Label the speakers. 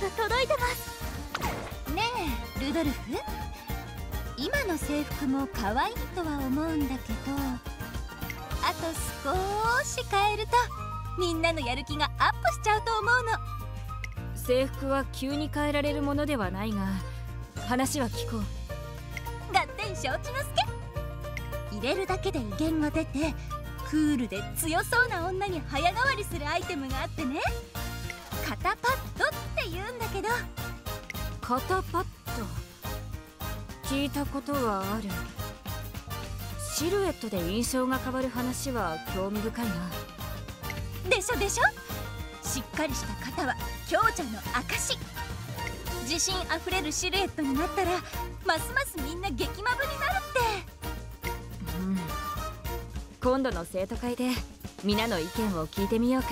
Speaker 1: が届いてます。
Speaker 2: ねえルドルフ？今の制服も可愛いとは思うんだけどあと少し変えるとみんなのやる気がアップしちゃうと思うの。
Speaker 3: 制服は急に変えられるものではないが話は聞こう。
Speaker 2: 合点承知の助入れるだけで威厳が出てクールで強そうな女に早変わりするアイテムがあってねけど
Speaker 3: 肩パッド。聞いたことはある。シルエットで印象が変わる話は興味深いな。
Speaker 2: でしょでしょ。しっかりした肩は強者の証自信あふれるシルエットになったらますますみんな激マブになるって。
Speaker 3: うん。今度の生徒会で皆の意見を聞いてみようか